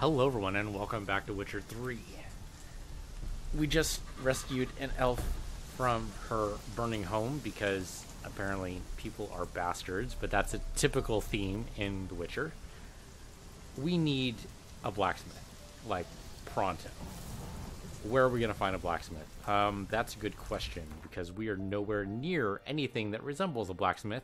Hello, everyone, and welcome back to Witcher 3. We just rescued an elf from her burning home because apparently people are bastards, but that's a typical theme in The Witcher. We need a blacksmith, like pronto. Where are we going to find a blacksmith? Um, that's a good question because we are nowhere near anything that resembles a blacksmith.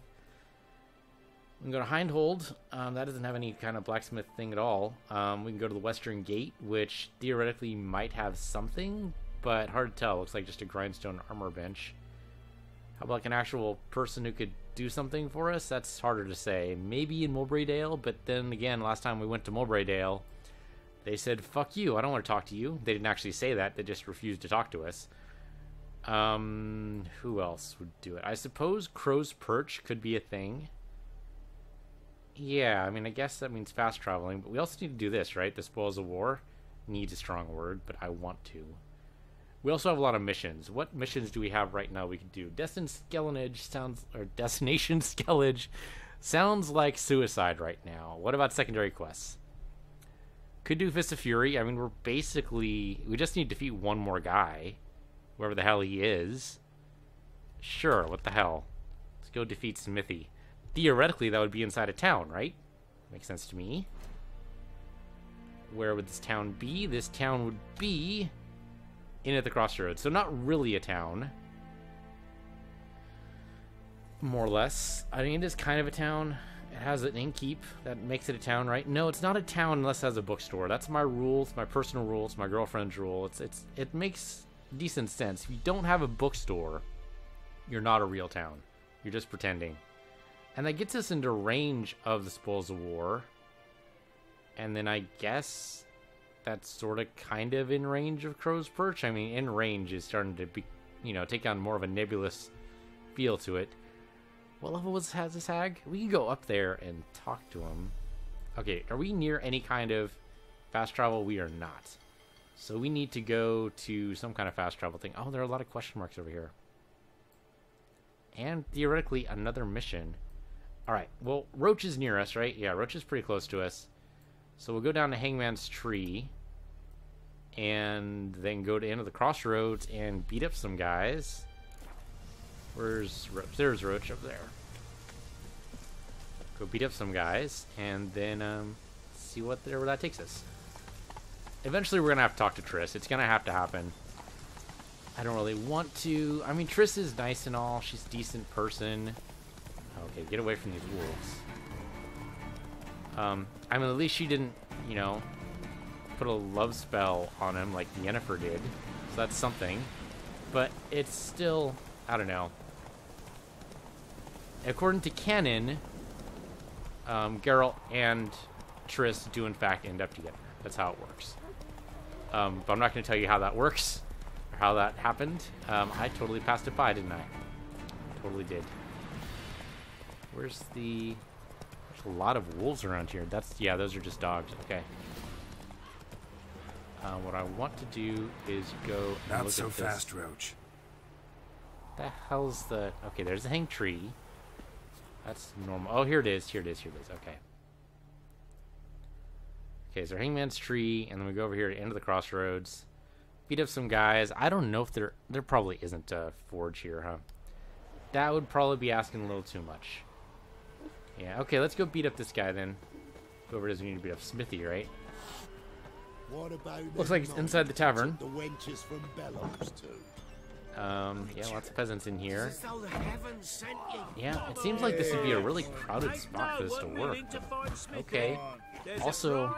We can go to Hindhold. Um, that doesn't have any kind of blacksmith thing at all. Um, we can go to the Western Gate, which theoretically might have something, but hard to tell. Looks like just a grindstone armor bench. How about like an actual person who could do something for us? That's harder to say. Maybe in Mulbrydale, but then again, last time we went to Mulbrydale, they said, fuck you, I don't want to talk to you. They didn't actually say that, they just refused to talk to us. Um, who else would do it? I suppose Crow's Perch could be a thing. Yeah, I mean, I guess that means fast traveling, but we also need to do this, right? The Spoils of War needs a strong word, but I want to. We also have a lot of missions. What missions do we have right now we can do? Destin Skellenage sounds, or Destination Skellige sounds like suicide right now. What about secondary quests? Could do Fist of Fury. I mean, we're basically, we just need to defeat one more guy, whoever the hell he is. Sure, what the hell? Let's go defeat Smithy theoretically that would be inside a town, right? Makes sense to me. Where would this town be? This town would be in at the crossroads. So not really a town. More or less. I mean, it is kind of a town. It has an innkeep that makes it a town, right? No, it's not a town unless it has a bookstore. That's my rule. It's my personal rule. It's my girlfriend's rule. It's it's it makes decent sense. If you don't have a bookstore, you're not a real town. You're just pretending. And that gets us into range of the Spoils of War. And then I guess that's sort of kind of in range of Crow's Perch. I mean, in range is starting to be, you know, take on more of a nebulous feel to it. What level was has this hag? We can go up there and talk to him. Okay, are we near any kind of fast travel? We are not. So we need to go to some kind of fast travel thing. Oh, there are a lot of question marks over here. And theoretically, another mission. All right. Well, Roach is near us, right? Yeah, Roach is pretty close to us. So we'll go down to Hangman's Tree. And then go to end of the crossroads and beat up some guys. Where's Roach? There's Roach up there. Go beat up some guys. And then um, see what where that takes us. Eventually we're going to have to talk to Triss. It's going to have to happen. I don't really want to. I mean, Triss is nice and all. She's a decent person. Okay, get away from these wolves. Um, I mean, at least she didn't, you know, put a love spell on him like Yennefer did. So that's something. But it's still, I don't know. According to canon, um, Geralt and Triss do in fact end up together. That's how it works. Um, but I'm not going to tell you how that works or how that happened. Um, I totally passed it by, didn't I? Totally did. Where's the... There's a lot of wolves around here. That's... Yeah, those are just dogs. Okay. Uh, what I want to do is go Not so fast, Roach. The hell's the... Okay, there's the hang tree. That's normal. Oh, here it is. Here it is. Here it is. Okay. Okay, so Hangman's Tree, and then we go over here to end of the crossroads. Beat up some guys. I don't know if there... There probably isn't a forge here, huh? That would probably be asking a little too much. Yeah, okay, let's go beat up this guy then. Whoever does we need to beat up Smithy, right? What about Looks like it's inside the tavern. The wenches from Bellows too. Um, yeah, lots of peasants in here. Yeah, it seems like this would be a really crowded spot for this to work. Okay. Also,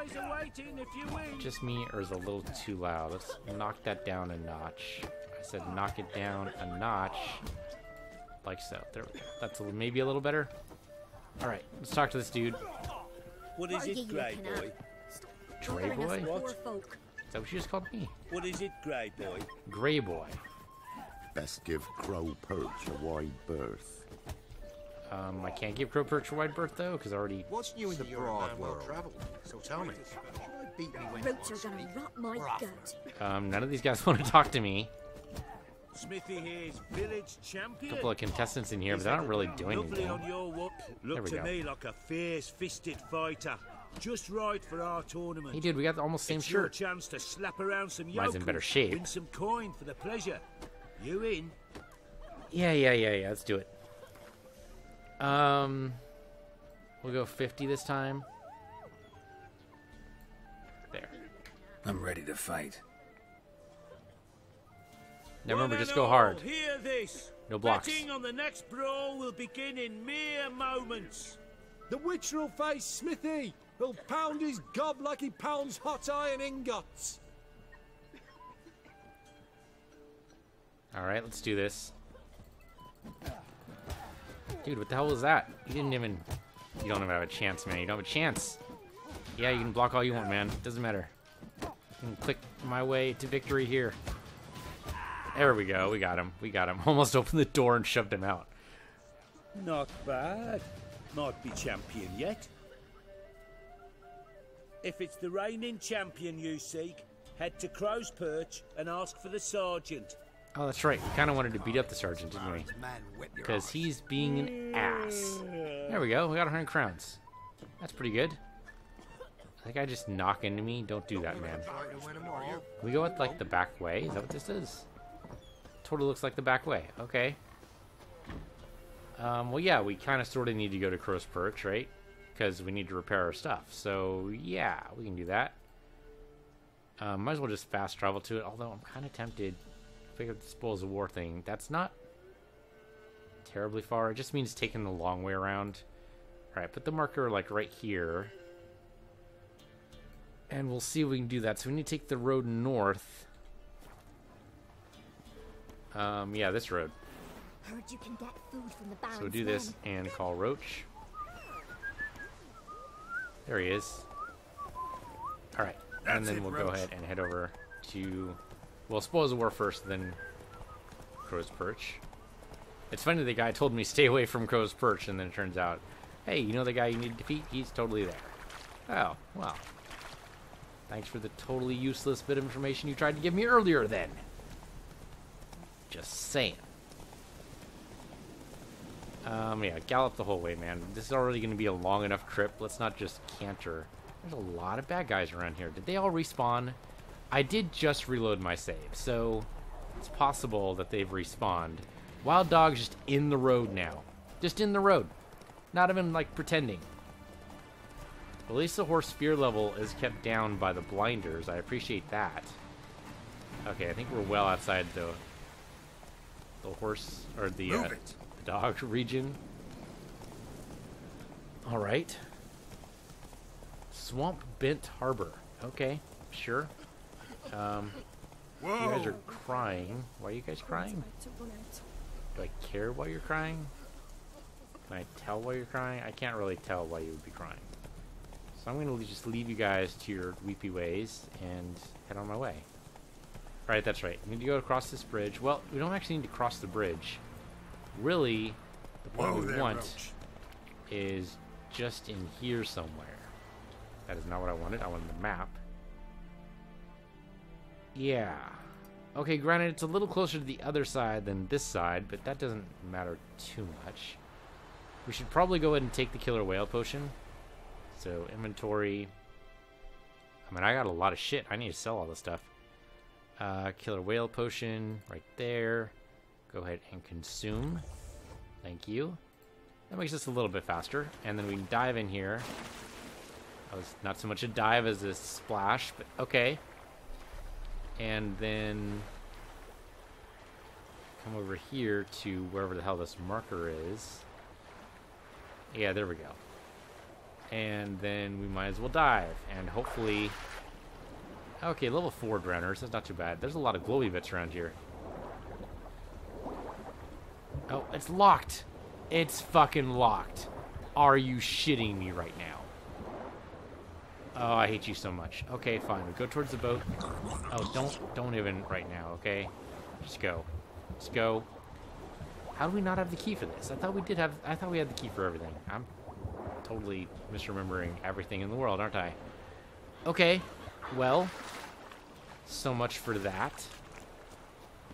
just me or is a little too loud? Let's knock that down a notch. I said knock it down a notch. Like so. There we go. That's maybe a little better. Alright, let's talk to this dude. What is it, Grey Boy? Grey Boy? What? Is that what you just called me? What is it, Grey Boy? Grey Boy. Best give Crow Perch a wide berth. Um, I can't give Crow Perch a wide berth though, because I already. What's new in the broad world? So tell me. Roots are gonna rot my gut. Um, none of these guys want to talk to me. Smithy here's village champion. A couple of contestants in here, but they're not really doing Lovely anything. on your whoop. There Look we to go. me like a fierce-fisted fighter. Just right for our tournament. Hey, dude, we got the almost same it's your shirt. chance to slap around some Mine's yokels, in better shape. win some coin for the pleasure. You in? Yeah, yeah, yeah, yeah. Let's do it. Um, we'll go 50 this time. There. I'm ready to fight. Now remember, just go hard. Hear this. No blocks. Betting on the next brawl will begin in mere moments. The Witcher will face Smithy. He'll pound his gob like he pounds hot iron ingots. All right, let's do this. Dude, what the hell was that? You didn't even. You don't even have a chance, man. You don't have a chance. Yeah, you can block all you want, man. It Doesn't matter. You can click my way to victory here. There we go. We got him. We got him. Almost opened the door and shoved him out. Not bad. Might be champion yet. If it's the reigning champion you seek, head to Crow's Perch and ask for the sergeant. Oh, that's right. We kind of wanted to beat up the sergeant, didn't we? Man, whip your Because he's being an ass. There we go. We got 100 crowns. That's pretty good. That guy just knock into me. Don't do that, man. Trying to win 'em all. Can we go with like the back way? Is that what this is? Totally looks like the back way. Okay. Um, well, yeah, we kind of sort of need to go to Crow's Perch, right? Because we need to repair our stuff. So, yeah, we can do that. Um, might as well just fast travel to it, although I'm kind of tempted. Pick up the Spoils of War thing. That's not terribly far. It just means taking the long way around. Alright, put the marker like right here. And we'll see if we can do that. So we need to take the road north. Um, yeah, this road. Heard you can get food from the So we'll do this men. and call Roach. There he is. Alright. And then it, we'll go ahead and head over to... Well, Spoils of War first, then Crow's Perch. It's funny the guy told me stay away from Crow's Perch, and then it turns out, hey, you know the guy you need to defeat? He's totally there. Oh, well. Thanks for the totally useless bit of information you tried to give me earlier, then. Just saying. Um, yeah, gallop the whole way, man. This is already going to be a long enough trip. Let's not just canter. There's a lot of bad guys around here. Did they all respawn? I did just reload my save, so it's possible that they've respawned. Wild Dog's just in the road now. Just in the road. Not even, like, pretending. At least the horse fear level is kept down by the blinders. I appreciate that. Okay, I think we're well outside the the horse or the, uh, the dog region. All right. Swamp Bent Harbor. Okay, sure. Um, you guys are crying. Why are you guys crying? About to run out. Do I care why you're crying? Can I tell why you're crying? I can't really tell why you would be crying. So I'm going to just leave you guys to your weepy ways and head on my way. Right, that's right. We need to go across this bridge. Well, we don't actually need to cross the bridge. Really, the point Whoa we there, want Roach. is just in here somewhere. That is not what I wanted. I wanted the map. Yeah. Okay, granted, it's a little closer to the other side than this side, but that doesn't matter too much. We should probably go ahead and take the killer whale potion. So, inventory. I mean, I got a lot of shit. I need to sell all this stuff. Uh, killer whale potion right there. Go ahead and consume. Thank you. That makes us a little bit faster. And then we can dive in here. That was not so much a dive as a splash, but okay. And then come over here to wherever the hell this marker is. Yeah, there we go. And then we might as well dive. And hopefully... Okay, level 4 drowners. That's not too bad. There's a lot of glowy bits around here. Oh, it's locked. It's fucking locked. Are you shitting me right now? Oh, I hate you so much. Okay, fine. We go towards the boat. Oh, don't don't even right now, okay? Just go. Just go. How do we not have the key for this? I thought we did have I thought we had the key for everything. I'm totally misremembering everything in the world, aren't I? Okay. Well, so much for that.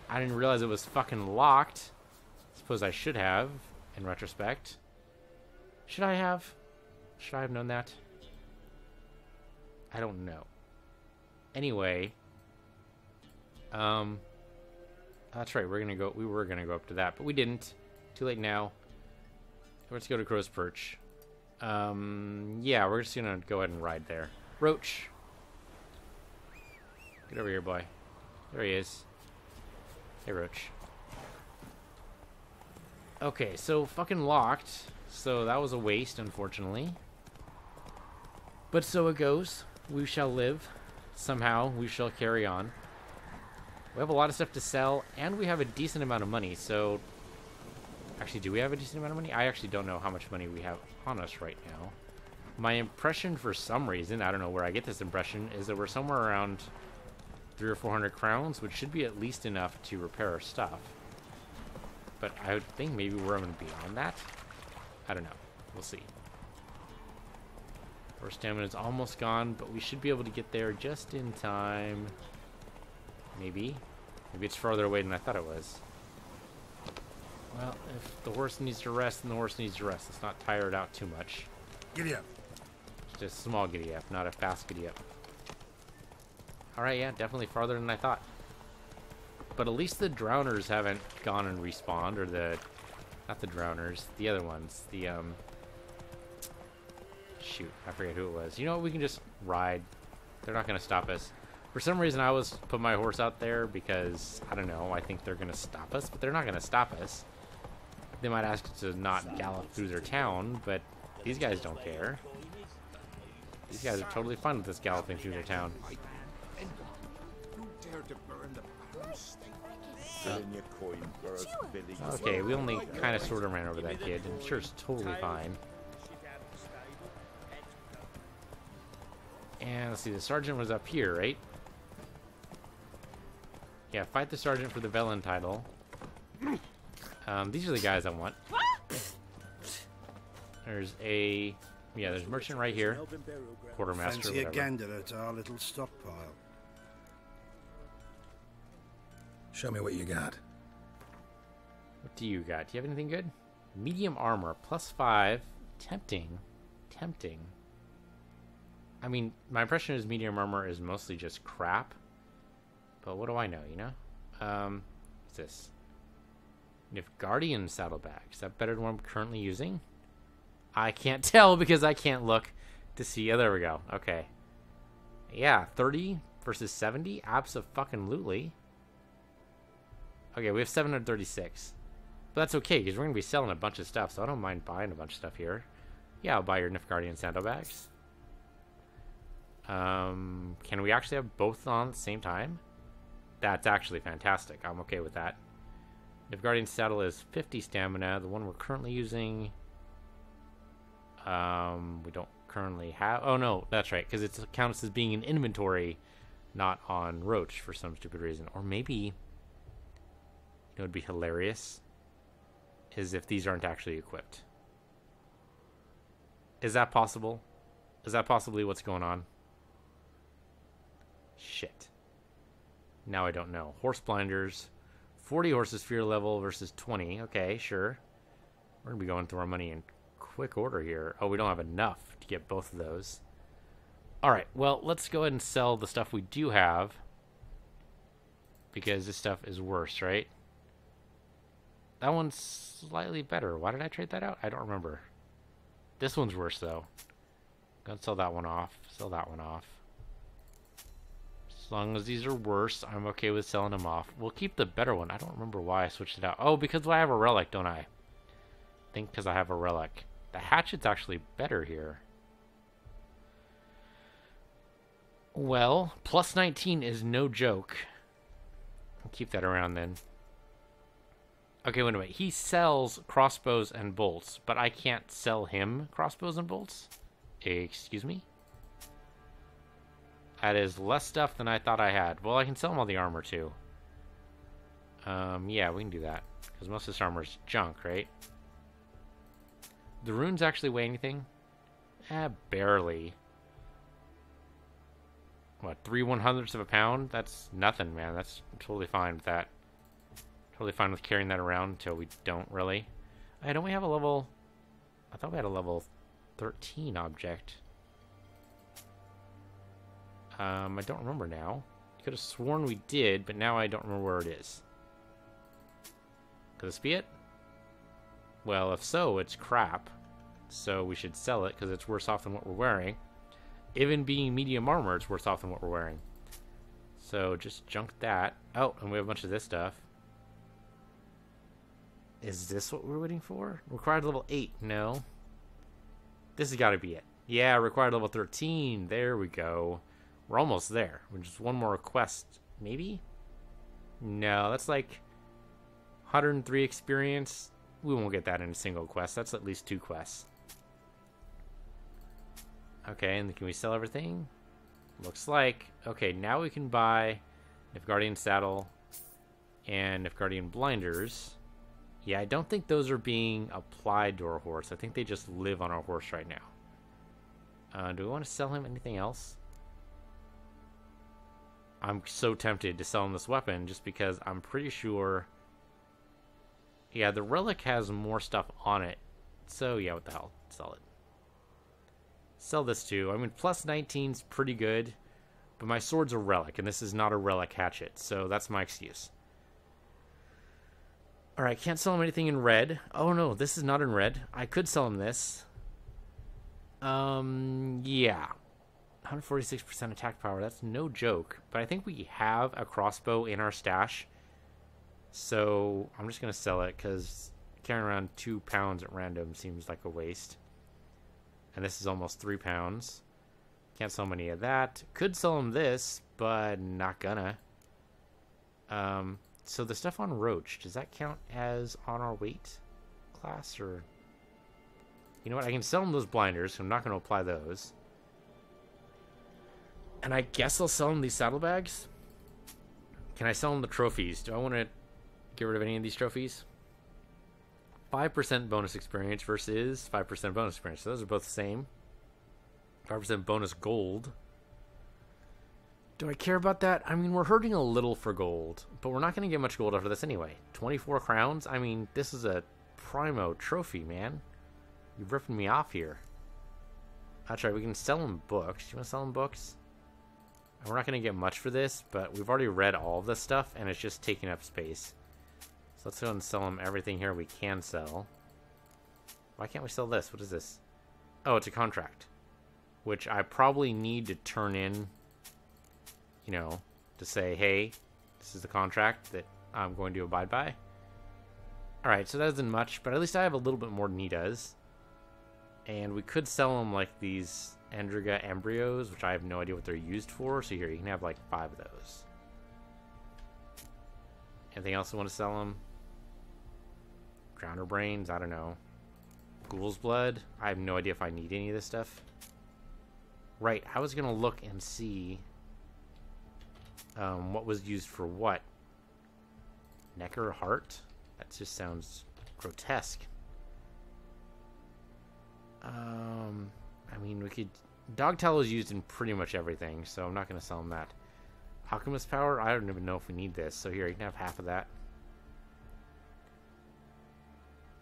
I didn't realize it was fucking locked. Suppose I should have, in retrospect. Should I have? Should I have known that? I don't know. Anyway, um, that's right. We're gonna go. We were gonna go up to that, but we didn't. Too late now. Let's go to Crow's Perch. Um, yeah, we're just gonna go ahead and ride there. Roach, get over here, boy. There he is. Hey, Roach. Okay, so fucking locked. So that was a waste, unfortunately. But so it goes. We shall live. Somehow, we shall carry on. We have a lot of stuff to sell, and we have a decent amount of money, so... Actually, do we have a decent amount of money? I actually don't know how much money we have on us right now. My impression, for some reason, I don't know where I get this impression, is that we're somewhere around three or four hundred crowns, which should be at least enough to repair our stuff. But I would think maybe we're going to be on that. I don't know. We'll see. Our stamina is almost gone, but we should be able to get there just in time. Maybe. Maybe it's farther away than I thought it was. Well, if the horse needs to rest, then the horse needs to rest. Let's not tire it out too much. Giddy up. Just a small giddy up, not a fast giddy up. Alright, yeah, definitely farther than I thought. But at least the drowners haven't gone and respawned, or the... Not the drowners, the other ones. The, um... Shoot, I forget who it was. You know what, we can just ride. They're not going to stop us. For some reason, I was put my horse out there because, I don't know, I think they're going to stop us, but they're not going to stop us. They might ask us to not gallop through their town, but these guys don't care. These guys are totally fine with us galloping through their town. Who dared to burn the house? Fill in your coin purse, Billy. Okay, we only kind of sort of ran over that kid. I'm sure it's totally fine. And let's see, the sergeant was up here, right? Yeah, fight the sergeant for the Velen title. Um, these are the guys I want. There's a... Yeah, there's merchant right here. Quartermaster, Fancy a whatever. gander at our little stockpile. Show me what you got. What do you got? Do you have anything good? Medium armor, plus five. Tempting. Tempting. I mean, my impression is medium armor is mostly just crap. But what do I know, you know? Um, what's this? Nilfgaardian saddlebag. Is that better than what I'm currently using? I can't tell because I can't look to see. Oh, there we go. Okay. Yeah, 30 versus 70? Abso-fucking-lutely. Okay, we have 736. But that's okay, because we're going to be selling a bunch of stuff, so I don't mind buying a bunch of stuff here. Yeah, I'll buy your Nilfgaardian saddlebags. Um, can we actually have both on at the same time? That's actually fantastic. I'm okay with that. Nilfgaardian saddle is 50 stamina. The one we're currently using... Um, we don't currently have... Oh, no, that's right, because it counts as being in inventory, not on Roach for some stupid reason. Or maybe... Know, it'd be hilarious is if these aren't actually equipped. Is that possible? Is that possibly what's going on? Shit. Now I don't know. Horse blinders. 40 horses fear level versus 20. Okay, sure. We're going to be going through our money in quick order here. Oh, we don't have enough to get both of those. Alright, well, let's go ahead and sell the stuff we do have. Because this stuff is worse, right? That one's slightly better. Why did I trade that out? I don't remember. This one's worse, though. Gonna sell that one off. Sell that one off. As long as these are worse, I'm okay with selling them off. We'll keep the better one. I don't remember why I switched it out. Oh, because I have a relic, don't I? I think because I have a relic. The hatchet's actually better here. Well, plus 19 is no joke. I'll keep that around then. Okay, wait a minute. He sells crossbows and bolts, but I can't sell him crossbows and bolts? Excuse me? That is less stuff than I thought I had. Well, I can sell him all the armor, too. Um, yeah, we can do that. Because most of this armor is junk, right? The runes actually weigh anything? Eh, barely. What, three one hundredths of a pound? That's nothing, man. That's totally fine with that. Totally fine with carrying that around until we don't really. I don't we have a level... I thought we had a level 13 object. Um, I don't remember now. Could have sworn we did, but now I don't remember where it is. Could this be it? Well, if so, it's crap. So we should sell it because it's worse off than what we're wearing. Even being medium armor, it's worse off than what we're wearing. So just junk that. Oh, and we have a bunch of this stuff. Is this what we're waiting for? Required level 8. No. This has got to be it. Yeah, required level 13. There we go. We're almost there. Just one more quest, maybe? No, that's like 103 experience. We won't get that in a single quest. That's at least two quests. Okay, and can we sell everything? Looks like. Okay, now we can buy Nilfgaardian Saddle and Nilfgaardian Blinders. Yeah, I don't think those are being applied to our horse. I think they just live on our horse right now. Uh, do we want to sell him anything else? I'm so tempted to sell him this weapon just because I'm pretty sure... Yeah, the relic has more stuff on it. So, yeah, what the hell? Sell it. Sell this too. I mean, plus 19's pretty good, but my sword's a relic, and this is not a relic hatchet, so that's my excuse. Alright, can't sell him anything in red. Oh no, this is not in red. I could sell him this. Um, yeah. 146% attack power. That's no joke. But I think we have a crossbow in our stash. So I'm just going to sell it because carrying around two pounds at random seems like a waste. And this is almost three pounds. Can't sell him any of that. Could sell him this, but not gonna. Um, so the stuff on Roach, does that count as on our weight class or you know what? I can sell him those blinders, so I'm not going to apply those. And I guess I'll sell him these saddlebags. Can I sell him the trophies? Do I want to get rid of any of these trophies? 5% bonus experience versus 5% bonus experience. So those are both the same. 5% bonus gold. Do I care about that? I mean, we're hurting a little for gold, but we're not going to get much gold after this anyway. 24 crowns? I mean, this is a primo trophy, man. You're ripping me off here. That's right, we can sell them books. Do you want to sell them books? we're not going to get much for this, but we've already read all of this stuff, and it's just taking up space. So let's go and sell them everything here we can sell. Why can't we sell this? What is this? Oh, it's a contract. Which I probably need to turn in, you know, to say, hey, this is the contract that I'm going to abide by. Alright, so that isn't much, but at least I have a little bit more than he does. And we could sell them like these Endrega embryos, which I have no idea what they're used for. So here, you can have like five of those. Anything else you want to sell them? Drowner brains? I don't know. Ghoul's blood? I have no idea if I need any of this stuff. Right, I was going to look and see um, what was used for what. Necker heart? That just sounds grotesque. Um, I mean, we could. Dog tallow is used in pretty much everything, so I'm not going to sell him that. Alchemist power? I don't even know if we need this. So here, you can have half of that.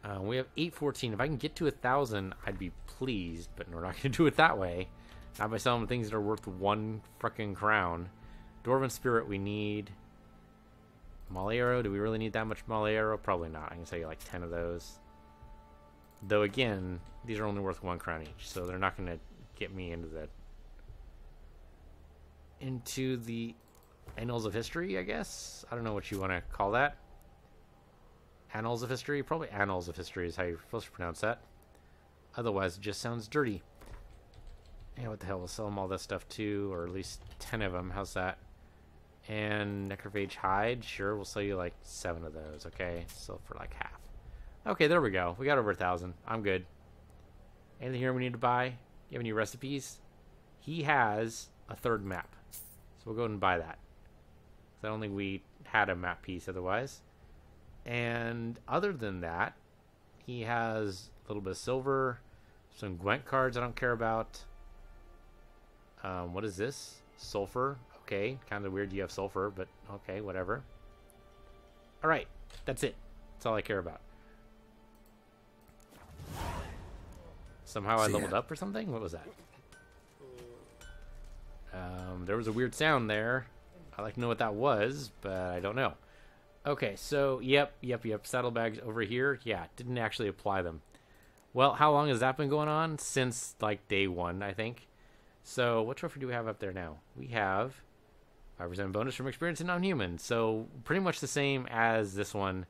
Uh, we have 814. If I can get to a thousand, I'd be pleased, but we're not going to do it that way. Not by selling things that are worth one freaking crown. Dwarven Spirit, we need. Maliero, do we really need that much Maliero? Probably not. I can sell you like 10 of those. Though again, these are only worth one crown each, so they're not going to get me into the into the annals of history, I guess. I don't know what you want to call that. Annals of history, probably annals of history is how you're supposed to pronounce that. Otherwise, it just sounds dirty. Yeah, what the hell? We'll sell them all this stuff too, or at least ten of them. How's that? And necrophage hide, sure. We'll sell you like seven of those. Okay, so for like half. Okay, there we go. We got over a thousand. I'm good. Anything here we need to buy? You have any recipes? He has a third map. So we'll go and buy that. I don't think we had a map piece otherwise. And other than that, he has a little bit of silver, some Gwent cards I don't care about. Um, what is this? Sulfur. Okay, kind of weird you have sulfur, but okay, whatever. Alright, that's it. That's all I care about. Somehow I leveled up or something? What was that? Um, there was a weird sound there. I'd like to know what that was, but I don't know. Okay, so yep, yep, yep. Saddlebags over here. Yeah, didn't actually apply them. Well, how long has that been going on? Since like day one, I think. So what trophy do we have up there now? We have 5% bonus from experience in non-human. So pretty much the same as this one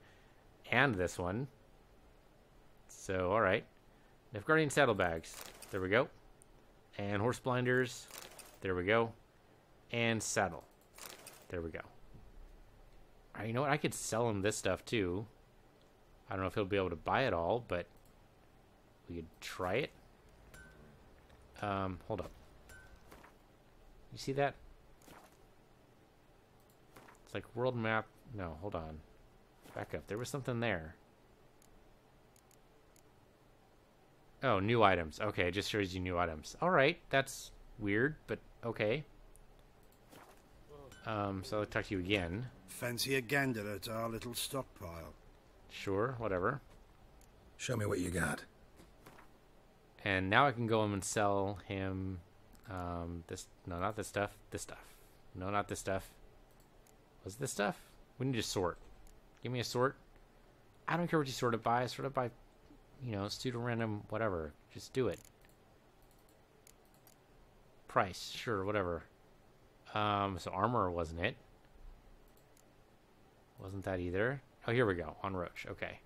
and this one. So all right. Nilfgaardian saddlebags. There we go. And horse blinders. There we go. And saddle. There we go. Alright, you know what? I could sell him this stuff too. I don't know if he'll be able to buy it all, but we could try it. Um, hold up. You see that? It's like world map. No, hold on. Back up. There was something there. Oh, new items. Okay, it just shows you new items. Alright, that's weird, but okay. Um, so I'll talk to you again. Fancy a gander at our little stockpile. Sure, whatever. Show me what you got. And now I can go him and sell him um, this. No, not this stuff. This stuff. No, not this stuff. Was this stuff? We need to sort. Give me a sort. I don't care what you sort it by. Sort it by, you know, pseudo random, whatever. Just do it. Price, sure, whatever. Um, so armor wasn't it? Wasn't that either? Oh, here we go. On Roach. Okay.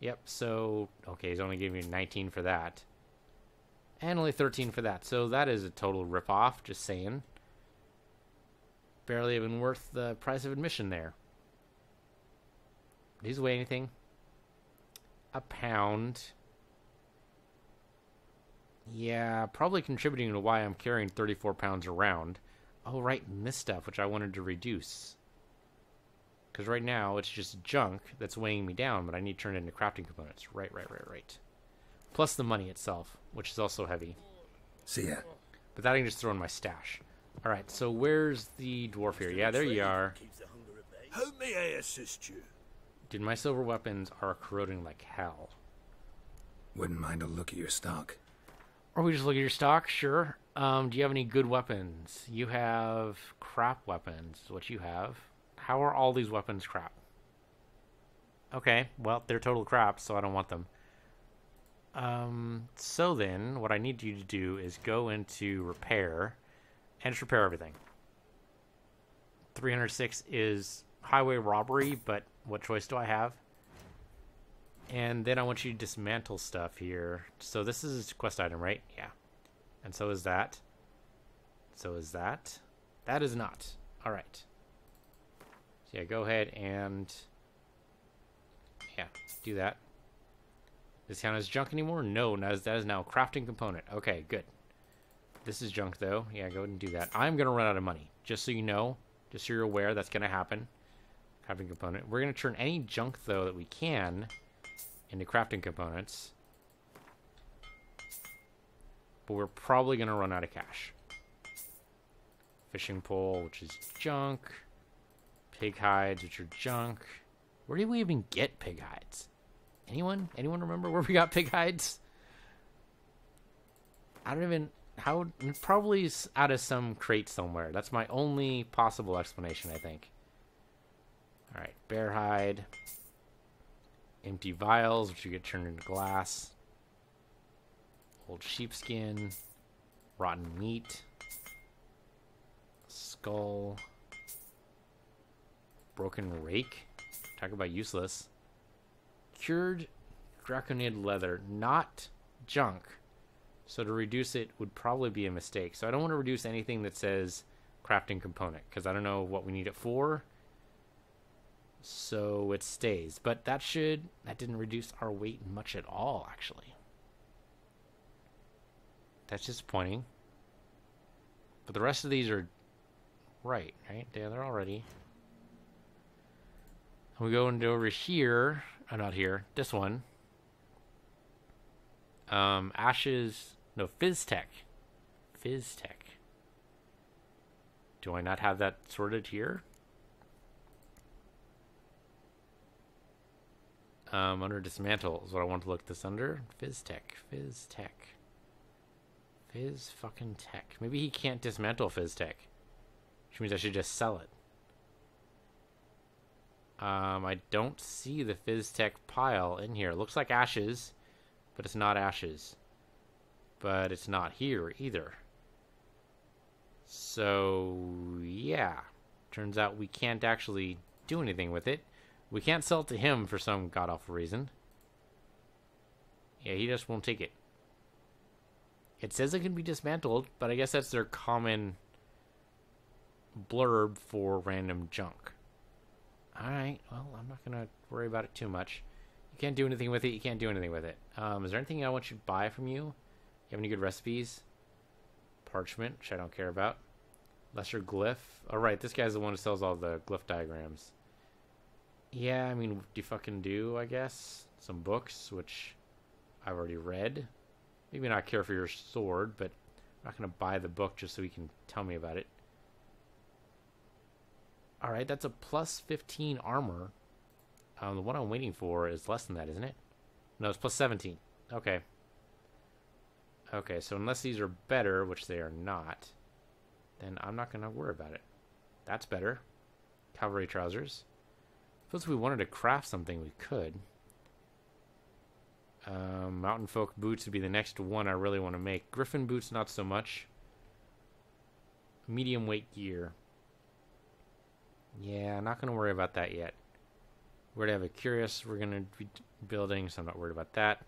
Yep. So okay, he's only giving me 19 for that, and only 13 for that. So that is a total ripoff. Just saying. Barely even worth the price of admission there. These weigh anything? A pound. Yeah, probably contributing to why I'm carrying 34 pounds around. Oh, right, and this stuff, which I wanted to reduce. Because right now, it's just junk that's weighing me down, but I need to turn it into crafting components. Right, right, right, right. Plus the money itself, which is also heavy. See ya. But that I can just throw in my stash. Alright, so where's the dwarf here? Yeah, there you are. How may I assist you? Dude, my silver weapons are corroding like hell. Wouldn't mind a look at your stock. Or we just look at your stock, sure. Um, do you have any good weapons? You have crap weapons, is what you have. How are all these weapons crap? Okay, well, they're total crap, so I don't want them. Um, so then, what I need you to do is go into repair and just repair everything. 306 is highway robbery, but what choice do I have? And then I want you to dismantle stuff here. So this is a quest item, right? Yeah. And so is that. So is that. That is not. All right. So yeah, go ahead and yeah, do that. Does count as junk anymore? No, that is, that is now crafting component. Okay, good. This is junk though. Yeah, go ahead and do that. I'm gonna run out of money. Just so you know, just so you're aware, that's gonna happen. Crafting component. We're gonna turn any junk though that we can into crafting components. But we're probably gonna run out of cash. Fishing pole, which is junk. Pig hides, which are junk. Where did we even get pig hides? Anyone? Anyone remember where we got pig hides? I don't even. How? Probably out of some crate somewhere. That's my only possible explanation, I think. Alright, bear hide. Empty vials, which you get turned into glass. Old sheepskin. Rotten meat. Skull. Broken rake. Talk about useless. Cured draconid leather, not junk. So to reduce it would probably be a mistake. So I don't want to reduce anything that says crafting component because I don't know what we need it for. So it stays. But that should that didn't reduce our weight much at all actually. That's disappointing. But the rest of these are right, right? Yeah, they're already. We go into over here. Oh, not here. This one. Um, Ashes. No, Fisstech. Fisstech. Do I not have that sorted here? Um, under dismantle is what I want to look this under. Fisstech. Fisstech. Fizz fucking tech. Maybe he can't dismantle Fisstech. Which means I should just sell it. Um, I don't see the Fisstech pile in here. It looks like ashes, but it's not ashes. But it's not here either. So, yeah. Turns out we can't actually do anything with it. We can't sell it to him for some god awful reason. Yeah, he just won't take it. It says it can be dismantled, but I guess that's their common blurb for random junk. Alright, well, I'm not going to worry about it too much. You can't do anything with it, you can't do anything with it. Um, is there anything I want you to buy from you? You have any good recipes? Parchment, which I don't care about. Lesser glyph. Alright, this guy's the one who sells all the glyph diagrams. Yeah, I mean, do you fucking do, I guess. Some books, which I've already read. Maybe not care for your sword, but I'm not going to buy the book just so he can tell me about it. Alright, that's a plus 15 armor. Um, the one I'm waiting for is less than that, isn't it? No, it's plus 17. Okay. Okay, so unless these are better, which they are not, then I'm not going to worry about it. That's better. Cavalry trousers. Suppose we wanted to craft something, we could. Um, mountain folk boots would be the next one I really want to make. Griffin boots, not so much. Medium weight gear. Yeah, not going to worry about that yet. We're going to have a curious we're going to be building, so I'm not worried about that.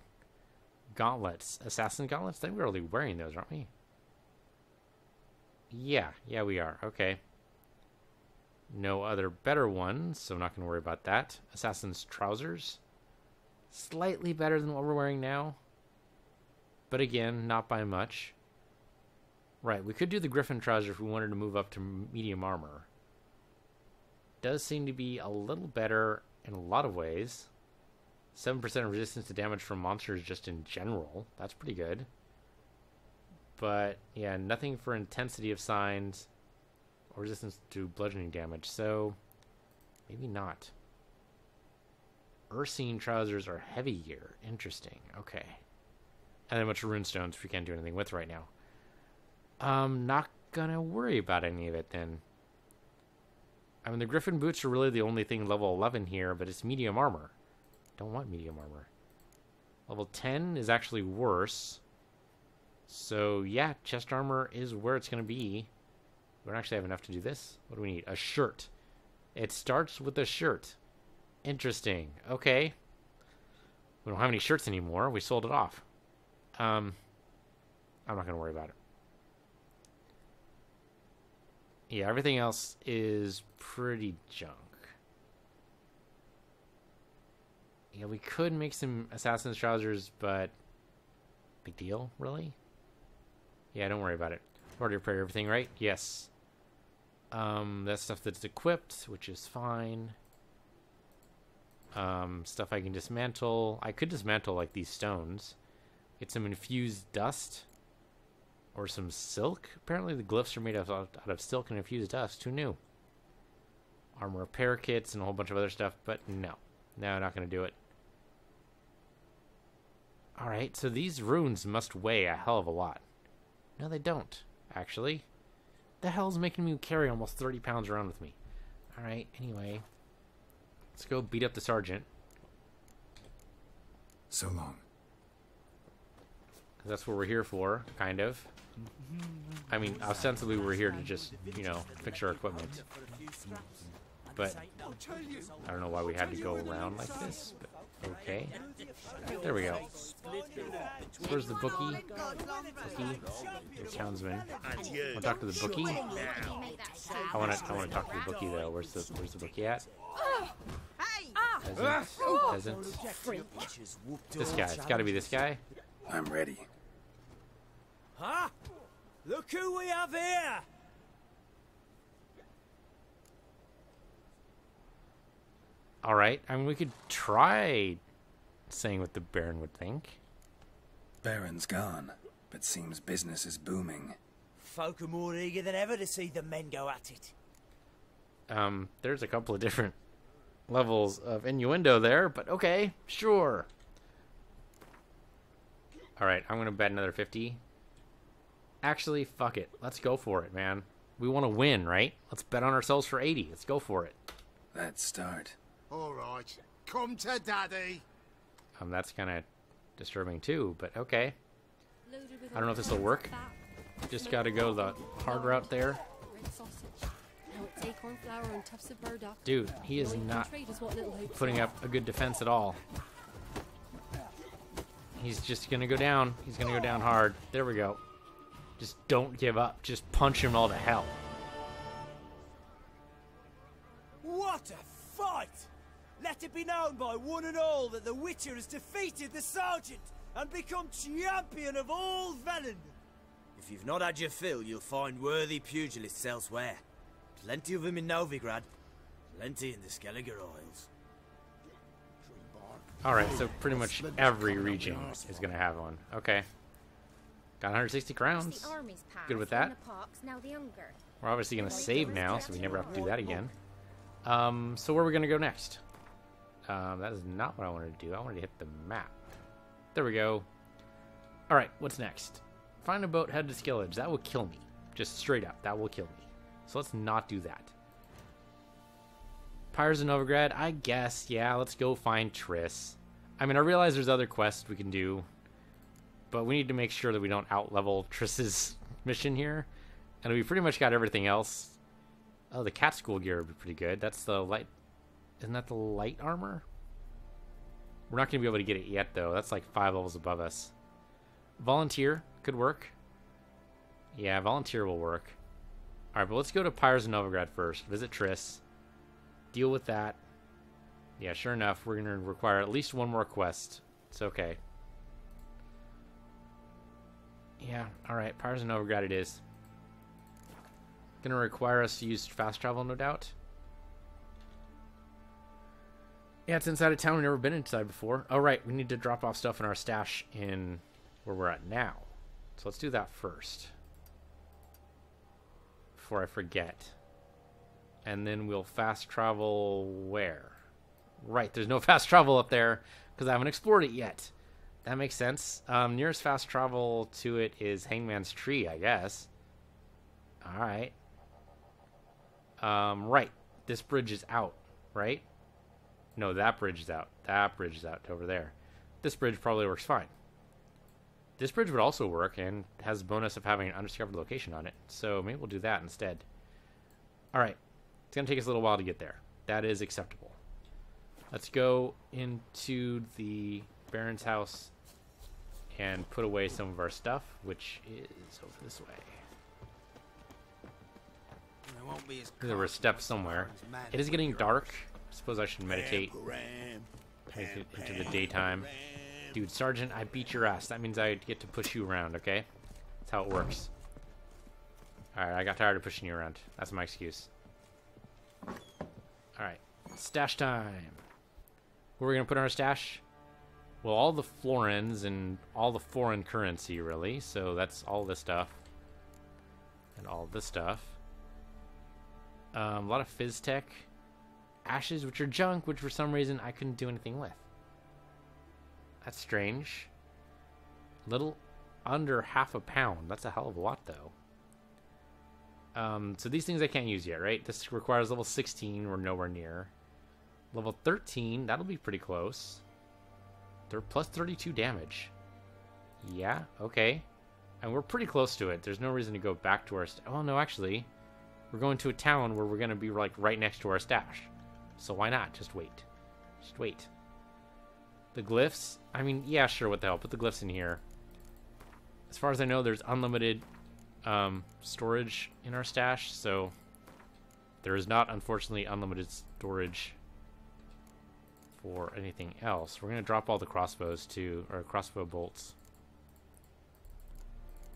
Gauntlets. Assassin gauntlets? I think we're already wearing those, aren't we? Yeah, yeah, we are. Okay. No other better ones, so I'm not going to worry about that. Assassin's trousers. Slightly better than what we're wearing now. But again, not by much. Right, we could do the Griffin trousers if we wanted to move up to medium armor. Does seem to be a little better in a lot of ways. 7% of resistance to damage from monsters just in general. That's pretty good. But yeah, nothing for intensity of signs or resistance to bludgeoning damage. So maybe not. Ursine trousers are heavy gear. Interesting. Okay. And then a bunch of runestones we can't do anything with right now. Um, not gonna worry about any of it then. I mean, the Griffin boots are really the only thing level 11 here, but it's medium armor. Don't want medium armor. Level 10 is actually worse. So, yeah, chest armor is where it's going to be. We don't actually have enough to do this. What do we need? A shirt. It starts with a shirt. Interesting. Okay. We don't have any shirts anymore. We sold it off. Um, I'm not going to worry about it. Yeah, everything else is pretty junk. Yeah, we could make some assassin's trousers, but big deal, really? Yeah, don't worry about it. Already repaired everything, right? Yes. Um, that's stuff that's equipped, which is fine. Um, stuff I can dismantle. I could dismantle like these stones. Get some infused dust or some silk. Apparently, the glyphs are made of, out of silk and infused dust. Who knew? Armor repair kits and a whole bunch of other stuff, but no. No, not going to do it. Alright, so these runes must weigh a hell of a lot. No, they don't, actually. The hell's making me carry almost 30 pounds around with me? Alright, anyway. Let's go beat up the sergeant. So long. That's what we're here for, kind of. I mean, ostensibly we're here to just, you know, fix our equipment. But I don't know why we had to go around like this, but okay. There we go. Where's the bookie? Bookie? The townsman. Want to talk to the bookie? I want to. I want to talk to the bookie though. Where's the Where's the bookie at? Peasant. Peasant. This guy. It's got to be this guy. I'm ready. Huh? Look who we have here! All right. I mean, we could try saying what the Baron would think. Baron's gone, but seems business is booming. Folk are more eager than ever to see the men go at it. Um, there's a couple of different levels of innuendo there, but okay, sure. All right, I'm gonna bet another fifty. Actually, fuck it. Let's go for it, man. We want to win, right? Let's bet on ourselves for 80. Let's go for it. Let's start. All right, come to daddy. Um, that's kind of disturbing too, but okay. I don't know if this will work. Just got to go the hard route there. Red sausage. Now it's acorn flour and tufts of burdock. Dude, he is Now you can not trade us what little hope putting up a good defense at all. He's just gonna go down. He's gonna go down hard. There we go. Just don't give up. Just punch him all to hell. What a fight! Let it be known by one and all that the Witcher has defeated the Sergeant and become champion of all Velen. If you've not had your fill, you'll find worthy pugilists elsewhere. Plenty of them in Novigrad, plenty in the Skellige Isles. All right, so pretty much every region is gonna have one. Okay. Got 160 crowns. the army's path. Good with that. Parks, now the Unger. We're obviously gonna save now, so we never have to do that again. Um, so where are we gonna go next? Um, that is not what I wanted to do. I wanted to hit the map. There we go. All right, what's next? Find a boat, head to Skellige. That will kill me. Just straight up, that will kill me. So let's not do that. Pyres of Novigrad, I guess. Yeah, let's go find Triss. I mean, I realize there's other quests we can do, but we need to make sure that we don't outlevel Triss's mission here. And we pretty much got everything else. Oh, the cat school gear would be pretty good. That's the light. Isn't that the light armor? We're not going to be able to get it yet, though. That's like five levels above us. Volunteer could work. Yeah, volunteer will work. All right, but let's go to Pyres of Novigrad first. Visit Triss. Deal with that. Yeah, sure enough, we're going to require at least one more quest. It's okay. Yeah, all right. Pyres of Novigrad it is. To require us to use fast travel, no doubt. Yeah, it's inside a town we've never been inside before. Oh, right. We need to drop off stuff in our stash in where we're at now. So let's do that first. Before I forget. And then we'll fast travel where? Right, there's no fast travel up there because I haven't explored it yet. That makes sense. Um, nearest fast travel to it is Hangman's Tree, I guess. All right. Um, right. This bridge is out, right? No, that bridge is out. That bridge is out over there. This bridge probably works fine. This bridge would also work and has the bonus of having an undiscovered location on it. So maybe we'll do that instead. All right. It's going to take us a little while to get there. That is acceptable. Let's go into the Baron's house and put away some of our stuff, which is over this way. There were steps somewhere. It is getting dark. I suppose I should meditate make it into the daytime. Dude, Sergeant, I beat your ass. That means I get to push you around, okay? That's how it works. Alright, I got tired of pushing you around. That's my excuse. Alright, stash time. Where are we going to put in our stash? Well, all the florins and all the foreign currency, really. So that's all this stuff. And all this stuff. Um, a lot of Fisstech. Ashes, which are junk, which for some reason I couldn't do anything with. That's strange. Little under half a pound. That's a hell of a lot, though. Um, so these things I can't use yet, right? This requires level 16. We're nowhere near. Level 13, that'll be pretty close. They're plus 32 damage. Yeah, okay. And we're pretty close to it. There's no reason to go back to our... Oh, no, actually. We're going to a town where we're going to be, like, right next to our stash. So why not? Just wait. Just wait. The glyphs? I mean, yeah, sure, what the hell. Put the glyphs in here. As far as I know, there's unlimited um, storage in our stash, so... There is not, unfortunately, unlimited storage for anything else. We're going to drop all the crossbows too, or crossbow bolts.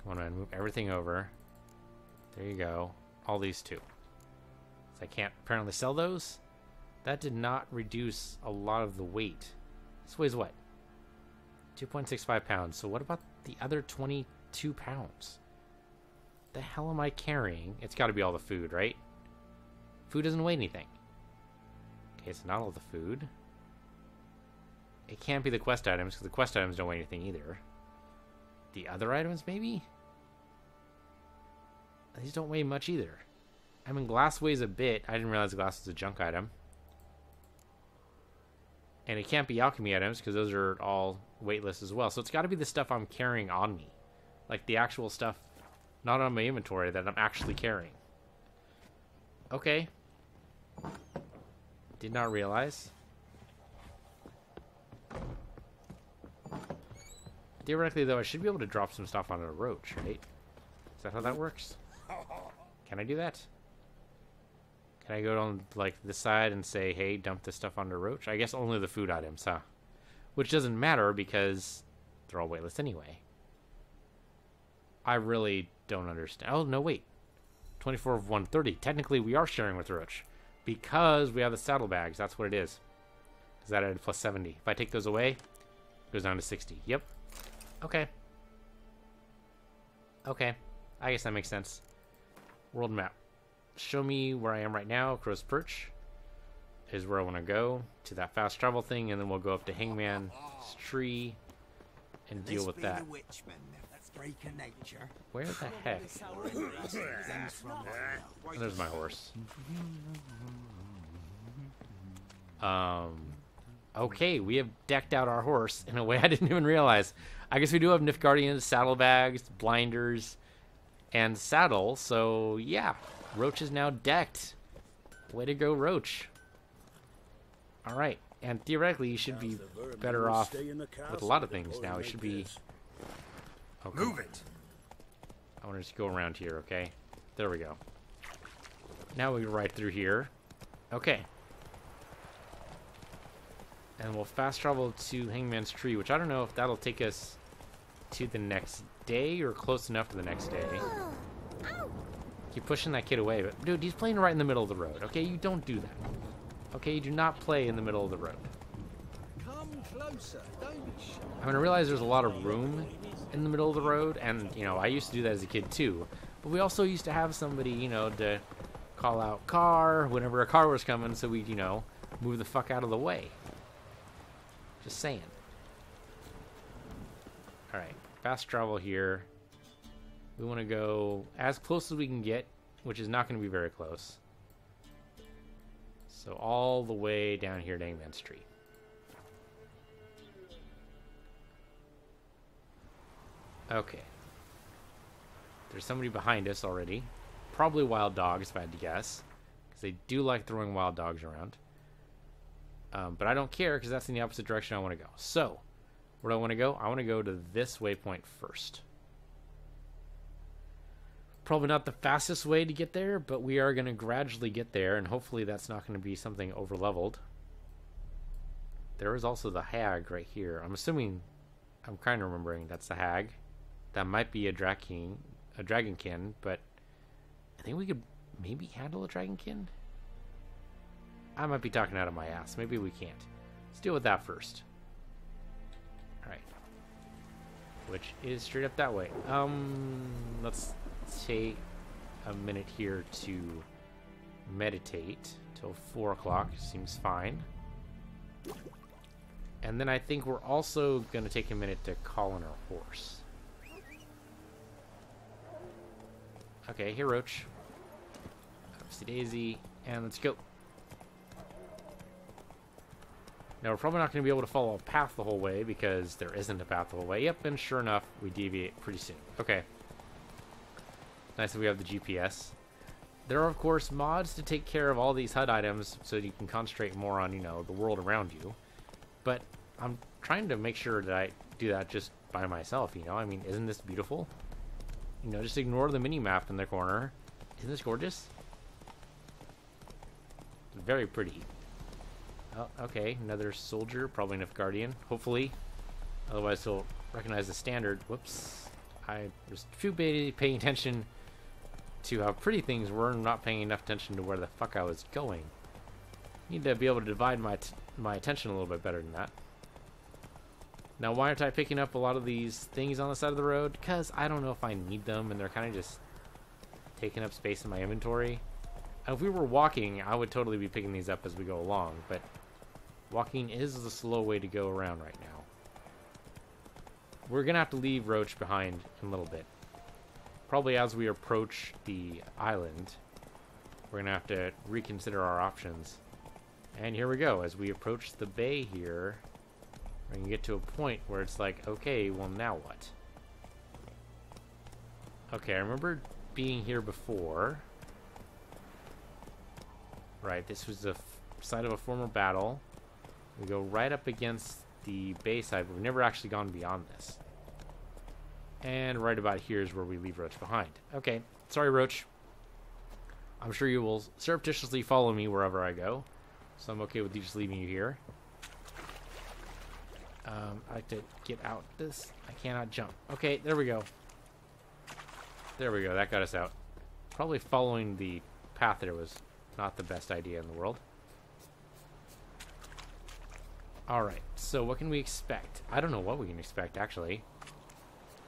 Come on, man, move everything over. There you go. All these two. So I can't apparently sell those. That did not reduce a lot of the weight. This weighs what? 2.65 pounds. So what about the other 22 pounds? The hell am I carrying? It's got to be all the food, right? Food doesn't weigh anything. Okay, so not all the food. It can't be the quest items because the quest items don't weigh anything either. The other items, maybe? These don't weigh much either. I mean, glass weighs a bit. I didn't realize glass was a junk item. And it can't be alchemy items because those are all weightless as well. So it's got to be the stuff I'm carrying on me. Like the actual stuff not on my inventory that I'm actually carrying. Okay. Did not realize. Theoretically, though, I should be able to drop some stuff onto a roach, right? Is that how that works? Can I do that? Can I go on, like, this side and say, hey, dump this stuff onto a roach? I guess only the food items, huh? Which doesn't matter because they're all weightless anyway. I really don't understand. Oh, no, wait. 24 of 130. Technically, we are sharing with Roach. Because we have the saddlebags. That's what it is. Is that at plus 70. If I take those away, it goes down to 60. Yep. Okay. Okay. I guess that makes sense. World map. Show me where I am right now. Crow's Perch is where I want to go. To that fast travel thing. And then we'll go up to Hangman's Tree and deal with that. Where the heck? There's my horse. Um, okay, we have decked out our horse in a way I didn't even realize. I guess we do have Nilfgaardians, saddlebags, blinders, and saddle. So yeah, Roach is now decked. Way to go, Roach. All right, and theoretically, you should be better off with a lot of things now. You should be. Okay. Move it. I want to just go around here, okay? There we go. Now we ride through here. Okay. And we'll fast travel to Hangman's Tree, which I don't know if that'll take us to the next day or close enough to the next day. Keep pushing that kid away, but dude, he's playing right in the middle of the road. Okay, you don't do that. Okay, you do not play in the middle of the road. Come closer. Don't. I mean, I realize there's a lot of room in the middle of the road, and you know, I used to do that as a kid too. But we also used to have somebody, you know, to call out car whenever a car was coming, so we'd you know, move the fuck out of the way. Just saying. Fast travel here. We want to go as close as we can get, which is not going to be very close. So all the way down here to Hangman's Tree. Okay. There's somebody behind us already. Probably wild dogs, if I had to guess. Because they do like throwing wild dogs around. Um, but I don't care, because that's in the opposite direction I want to go. So, where do I want to go? I want to go to this waypoint first. Probably not the fastest way to get there, but we are going to gradually get there, and hopefully that's not going to be something over-leveled. There is also the hag right here. I'm assuming, I'm kind of remembering that's the hag. That might be a dragon, a dragonkin, but I think we could maybe handle a dragonkin. I might be talking out of my ass. Maybe we can't. Let's deal with that first. Right. Which is straight up that way. Um, let's take a minute here to meditate till four o'clock. Seems fine. And then I think we're also going to take a minute to call in our horse. Okay, here, Roach. Upsy daisy, and let's go. Now, we're probably not going to be able to follow a path the whole way because there isn't a path the whole way. Yep, and sure enough, we deviate pretty soon. Okay. Nice that we have the GPS. There are, of course, mods to take care of all these HUD items so you can concentrate more on, you know, the world around you. But I'm trying to make sure that I do that just by myself, you know? I mean, isn't this beautiful? You know, just ignore the mini-map in the corner. Isn't this gorgeous? It's very pretty. Oh, okay, another soldier, probably a Nilfgaardian, hopefully. Otherwise he'll recognize the standard. Whoops. I was too busy paying attention to how pretty things were and not paying enough attention to where the fuck I was going. Need to be able to divide my, my attention a little bit better than that. Now, why aren't I picking up a lot of these things on the side of the road? Because I don't know if I need them, and they're kind of just taking up space in my inventory. If we were walking, I would totally be picking these up as we go along, but walking is the slow way to go around right now. We're going to have to leave Roach behind in a little bit. probably as we approach the island, we're gonna have to reconsider our options. And here we go. As we approach the bay here, we're gonna get to a point where it's like, okay, well now what? Okay, I remember being here before. Right, this was the site of a former battle. We go right up against the bay side, we've never actually gone beyond this. And right about here is where we leave Roach behind. Okay, sorry, Roach. I'm sure you will surreptitiously follow me wherever I go, so I'm okay with you just leaving you here. Um, I like to get out this. I cannot jump. Okay, there we go. There we go. That got us out. Probably following the path there was not the best idea in the world. Alright, so what can we expect? I don't know what we can expect, actually.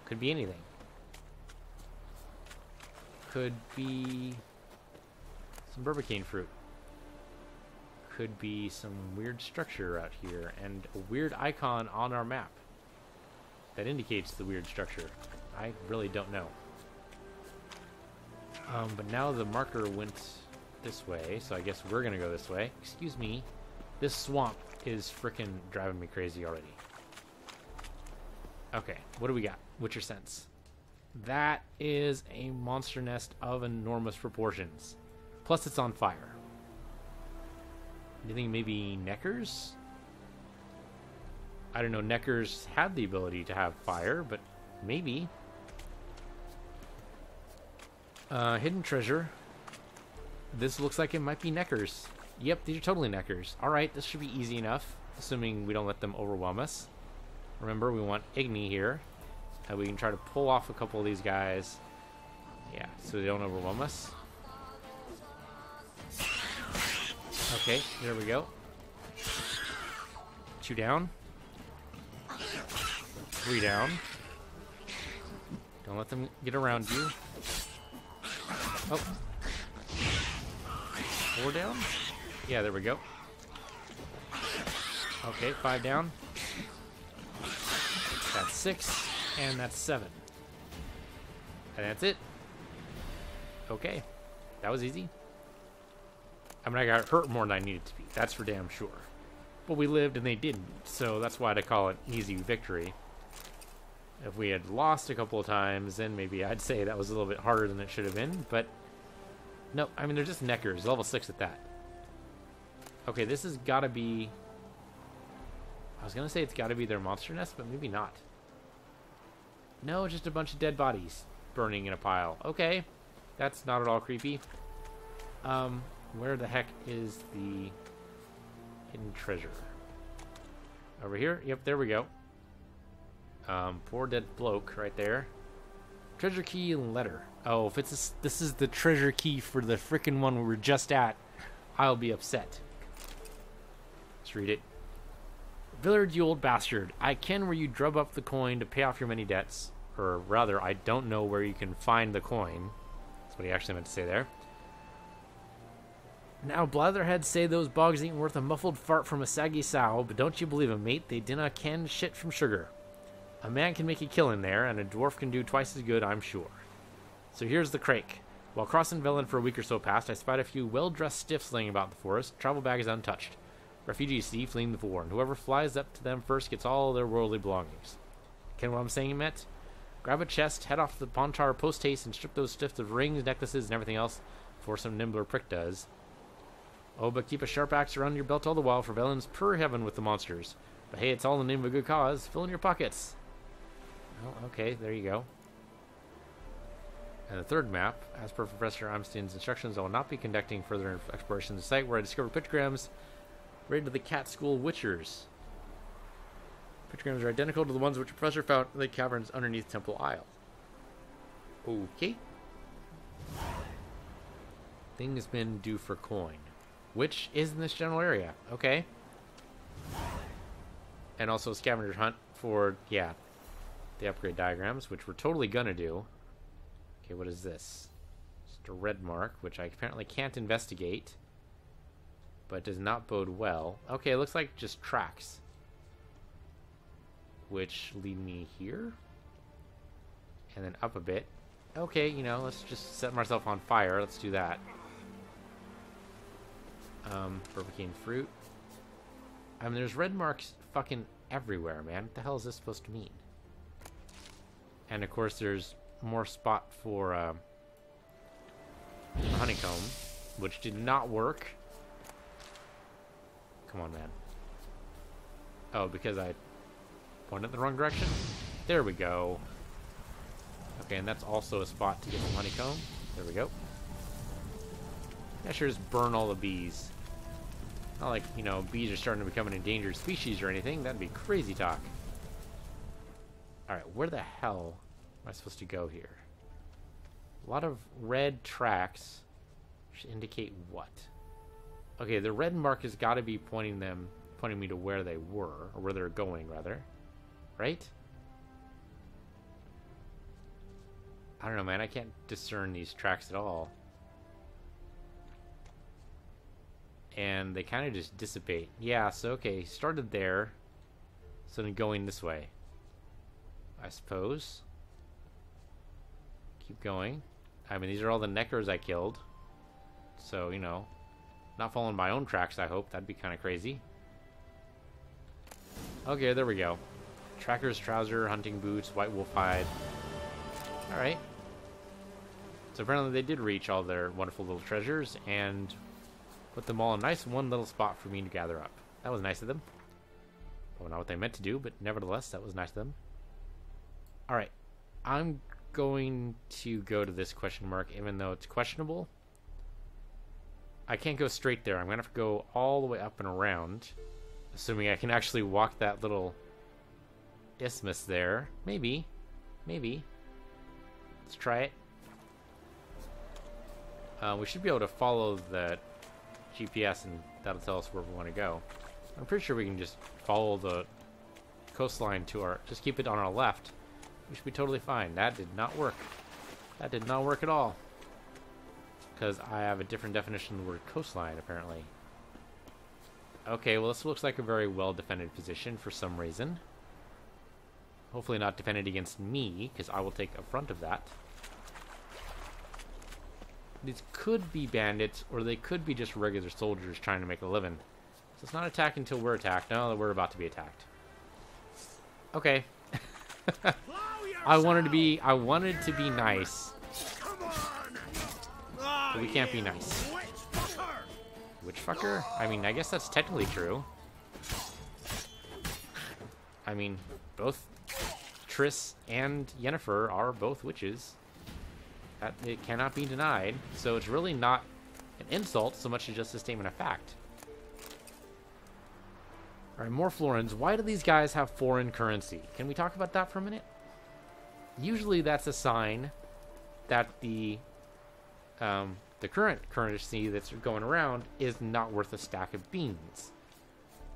Could be anything. Could be some berbercane fruit. Could be some weird structure out here and a weird icon on our map that indicates the weird structure. I really don't know. Um, but now the marker went this way, so I guess we're gonna go this way. Excuse me. This swamp is freaking driving me crazy already. Okay, what do we got? Your sense? That is a monster nest of enormous proportions. Plus, it's on fire. You think maybe Nekkers? I don't know. Nekkers had the ability to have fire, but maybe. Uh, hidden treasure. This looks like it might be Nekkers. Yep, these are totally Nekkers. Alright, this should be easy enough, assuming we don't let them overwhelm us. Remember, we want Igni here. And we can try to pull off a couple of these guys. Yeah, so they don't overwhelm us. Okay, there we go. Two down. Three down. Don't let them get around you. Oh. Four down? Yeah, there we go. Okay, five down. That's six, and that's seven. And that's it. Okay. That was easy. I mean, I got hurt more than I needed to be. That's for damn sure. But we lived and they didn't, so that's why I call it easy victory. If we had lost a couple of times, then maybe I'd say that was a little bit harder than it should have been, but... No, I mean, they're just nekkers. Level 6 at that. Okay, this has got to be... I was going to say it's got to be their monster nest, but maybe not. No, just a bunch of dead bodies burning in a pile. Okay, that's not at all creepy. Um, where the heck is the hidden treasure? Over here? Yep, there we go. Um, poor dead bloke right there. Treasure key and letter. Oh, if it's a, this is the treasure key for the frickin' one we were just at, I'll be upset. Let's read it. Villard, you old bastard. I ken where you drub up the coin to pay off your many debts. Or rather, I don't know where you can find the coin. That's what he actually meant to say there. Now, Blatherheads say those bogs ain't worth a muffled fart from a saggy sow, but don't you believe 'em, mate? They dinna ken shit from sugar. A man can make a killing there, and a dwarf can do twice as good, I'm sure. So here's the crake. While crossing Velen for a week or so past, I spied a few well-dressed stiffs laying about the forest. Travel bag is untouched. Refugees see, fleeing the war, and whoever flies up to them first gets all their worldly belongings. Ken what I'm saying, Met? Grab a chest, head off the Pontar post haste, and strip those stiffs of rings, necklaces, and everything else before some nimbler prick does. Oh, but keep a sharp axe around your belt all the while, for Velen's pure heaven with the monsters. But hey, it's all in the name of a good cause. Fill in your pockets. Oh, okay, there you go. And the third map, as per Professor Amstein's instructions, I will not be conducting further exploration of the site where I discovered pictograms related to the cat school witchers. Pictograms are identical to the ones which the professor found in the caverns underneath Temple Isle. Okay. Thing's been due for coin. Which is in this general area. Okay. And also scavenger hunt for, yeah, the upgrade diagrams, which we're totally gonna do. Okay, what is this? Just a red mark, which I apparently can't investigate. But does not bode well. Okay, it looks like just tracks. Which lead me here. And then up a bit. Okay, you know, let's just set myself on fire. Let's do that. Um, Bourbon fruit. I mean, there's red marks fucking everywhere, man. What the hell is this supposed to mean? And of course, there's more spot for uh, honeycomb, which did not work. Come on, man. Oh, because I pointed the wrong direction? There we go. Okay, and that's also a spot to get some honeycomb. There we go. I sure just burn all the bees. Not like, you know, bees are starting to become an endangered species or anything. That'd be crazy talk. Alright, where the hell am I supposed to go here? A lot of red tracks should indicate what? Okay, the red mark has got to be pointing them, pointing me to where they were, or where they're going, rather. Right? I don't know, man. I can't discern these tracks at all. And they kind of just dissipate. Yeah, so okay, started there. So then going this way. I suppose. Keep going. I mean, these are all the nekkers I killed. So, you know, not following my own tracks, I hope. That'd be kind of crazy. Okay, there we go. Tracker's trouser, hunting boots, white wolf hide. Alright. So apparently they did reach all their wonderful little treasures and put them all in nice one little spot for me to gather up. That was nice of them. Well, not what they meant to do, but nevertheless, that was nice of them. Alright. I'm going to go to this question mark, even though it's questionable. I can't go straight there. I'm going to have to go all the way up and around. Assuming I can actually walk that little isthmus there. Maybe. Maybe. Let's try it. Uh, we should be able to follow the GPS and that'll tell us where we want to go. I'm pretty sure we can just follow the coastline to our... Just keep it on our left. We should be totally fine. That did not work. That did not work at all. Because I have a different definition of the word coastline, apparently. Okay, well this looks like a very well-defended position for some reason. Hopefully not defended against me, because I will take a front of that. These could be bandits, or they could be just regular soldiers trying to make a living. So it's not attack until we're attacked. No, that we're about to be attacked. Okay. I wanted to be I wanted to be nice. But we can't be nice. Witch fucker? I mean, I guess that's technically true. I mean, both Triss and Yennefer are both witches. That it cannot be denied. So it's really not an insult so much as just a statement of fact. All right, more florins. Why do these guys have foreign currency? Can we talk about that for a minute? Usually that's a sign that the um, the current currency that's going around is not worth a stack of beans.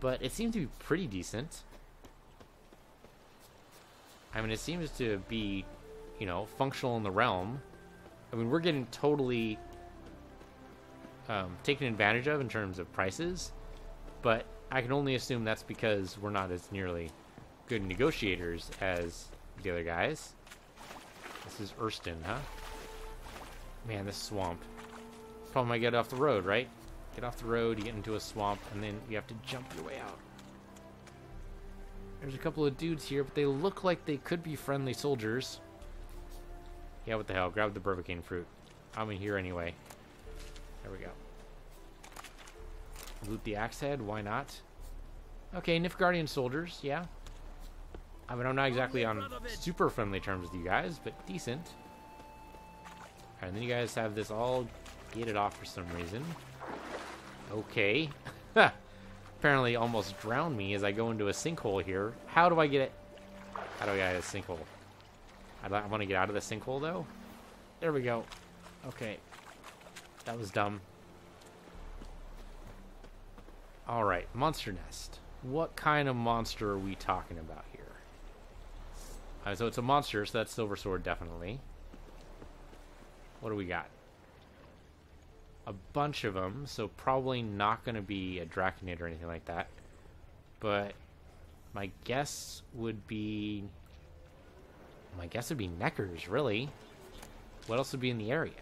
But it seems to be pretty decent. I mean, it seems to be, you know, functional in the realm. I mean, we're getting totally um, taken advantage of in terms of prices, but I can only assume that's because we're not as nearly good negotiators as the other guys. This is Erston, huh? Man, this swamp. Problem I get off the road, right? Get off the road, you get into a swamp, and then you have to jump your way out. There's a couple of dudes here, but they look like they could be friendly soldiers. Yeah, what the hell? Grab the Bourbon fruit. I'm in here anyway. There we go. Loot the axe head, why not? Okay, Nilfgaardian soldiers, yeah. I mean, I'm not exactly on super friendly terms with you guys, but decent. And then you guys have this all gated off for some reason. Okay. Apparently almost drowned me as I go into a sinkhole here. How do I get it? How do I get out of the sinkhole? I, I want to get out of the sinkhole, though. There we go. Okay. That was dumb. Alright, monster nest. What kind of monster are we talking about here? Uh, so it's a monster, so that's Silver Sword, definitely. What do we got? A bunch of them, so probably not going to be a Draconid or anything like that. But my guess would be... My guess would be Nekkers, really. What else would be in the area?